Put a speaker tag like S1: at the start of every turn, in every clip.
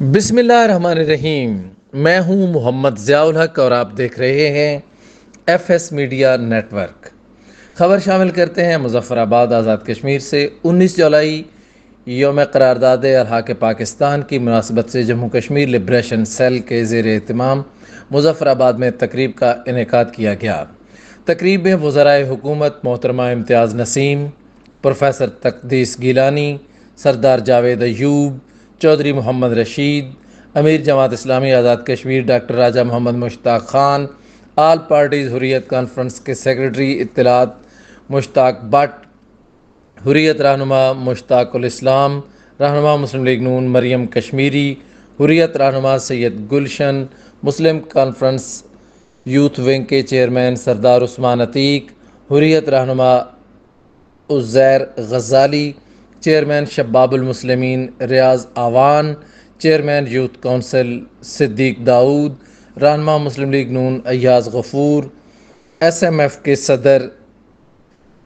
S1: بسم اللہ الرحمن الرحیم، میں ہوں محمد ضیاء الحق اور آپ دیکھ رہے ہیں F S media network خبر شامل کرتے ہیں مظفر آباد آزاد کشمیر سے۔ انیس جولائی، یوم قرارداد الحاق پاکستان کی مناسبت سے جموں کشمیر لبریشن سیل کے زیر اہتمام مظفر آباد میں تقریب کا انعقاد کیا گیا۔ تقریب میں وزرائے حکومت محترمہ امتیاز نسیم، پروفیسر تقدیس گیلانی، سردار جاوید ایوب چودھری محمد رشید، امیر Jamaat Islami Azad Kashmir, doctor Raja Muhammad Mushtaq Khan, all parties Hurriyat conference کے سیکرٹری اطلاعات، مشتاق بٹ، حریت رہنما مشتاق الاسلام، رہنما مسلم لیگ نون مریم کشمیری، حریت رہنما Syed Gulshan, Muslim conference youth wing کے چیئرمین سردار عثمان عتیق، حریت رہنما Uzair Ghazali chairman Shabab ul-Muslimeen Riaz Awan, chairman youth council Siddique Dawood رہنما مسلم league نون ایاز غفور، S M F کے صدر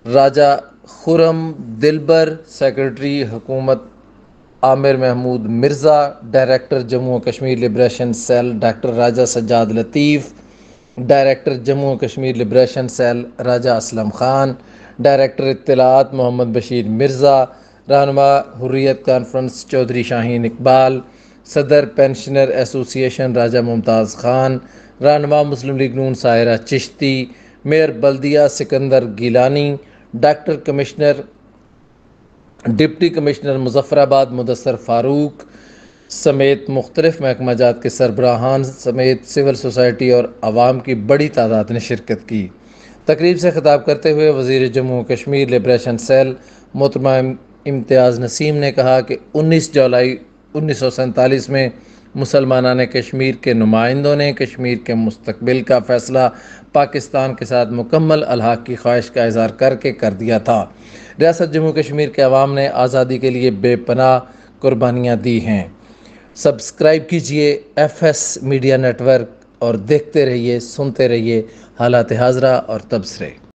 S1: راجہ خرم، دلبر، سیکرٹری حکومت عامر محمود مرزا، ڈائریکٹر جموں و Kashmir liberation cell doctor Raja Sajjad Latif, director Jammu و Kashmir liberation cell Raja Aslam Khan, director اطلاعات محمد بشیر مرزا رہنما، Hurriyat conference, Chaudhry Shaheen Iqbal, صدر پینشنر ایسوسیشن راجہ ممتاز خان، رہنما Muslim league Noon Saira Chishti, mayor بلدیہ Sikandar Gilani, doctor commissioner, deputy commissioner Muzaffarabad Mudassir Farooq سمیت مختلف محکمہ جات کے سربراہان سمیت سول سوسائٹی اور عوام کی بڑی تعداد نے شرکت کی۔ تقریب سے خطاب کرتے ہوئے وزیر جموں کشمیر، لبریشن سیل، محترمہ امتیاز نسیم نے کہا کہ انیس جولائی انیس سو سینتالیس میں مسلمانان کشمیر کے نمائندوں نے کشمیر کے مستقبل کا فیصلہ پاکستان کے ساتھ مکمل الحاق کی خواہش کا اظہار کر کے کر دیا تھا۔ ریاست جموں کشمیر کے عوام نے آزادی کے لیے بے پناہ قربانیاں دی ہیں۔ سبسکرائب کیجیے F S media network اور دیکھتے رہیے، سنتے رہیے حالات حاضرہ اور تبصرے۔